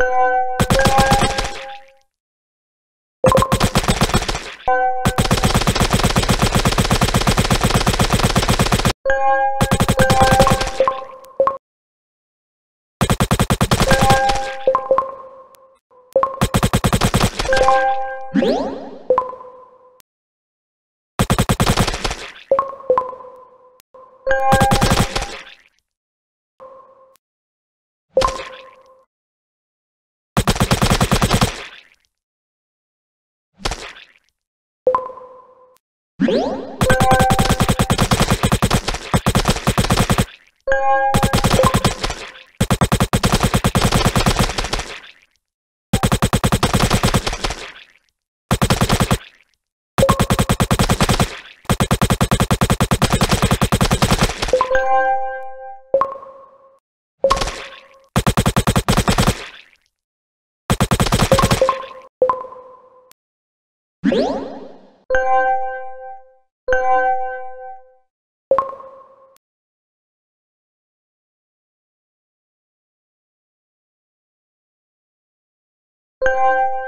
you you you